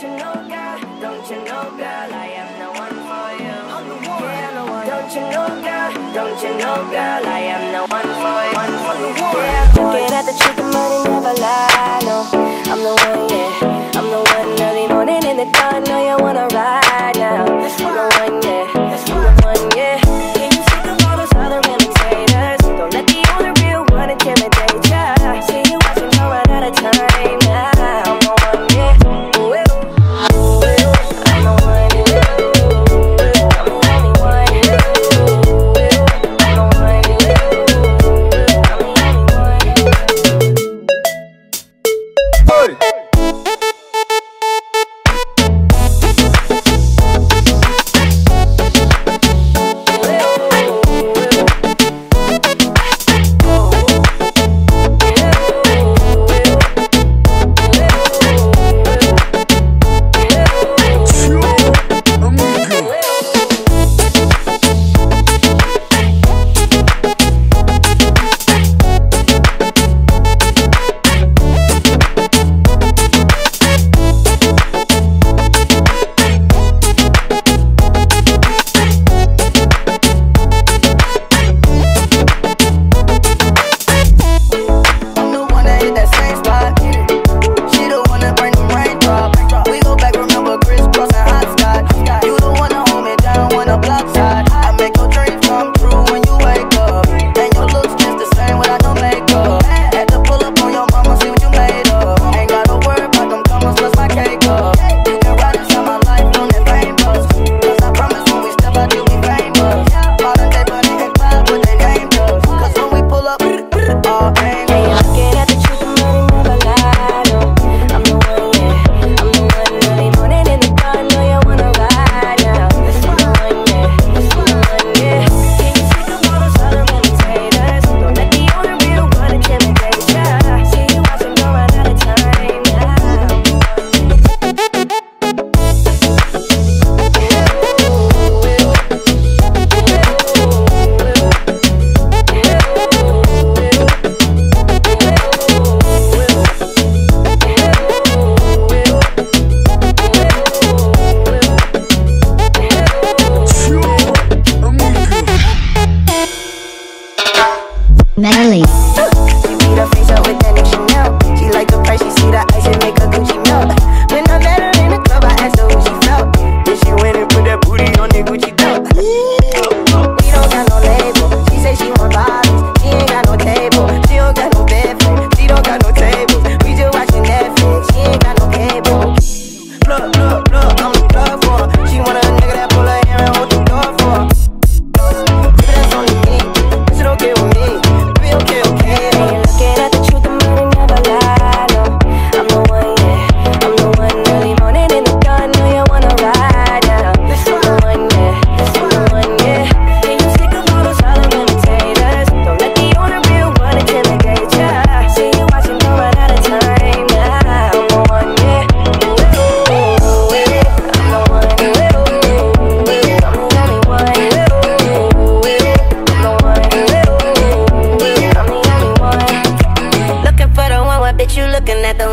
Don't you know, girl? Don't you know, girl? I am the one for you. I'm the one. Yeah, the one. Don't you know, girl? Don't you know, girl? I am the one for you. One for the one. Yeah, looking at the truth, money never lie. No, I'm the one. Yeah, I'm the one. Early morning in the car, know you wanna ride now.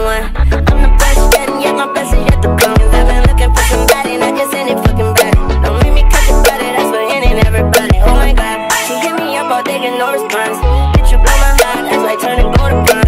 I'm the best and yet my best is yet to come. I've been looking for somebody, just. Don't make me that's for everybody. Oh my god, she hit me up no response. Bitch, you blow my heart, that's why I turn and go to bronze.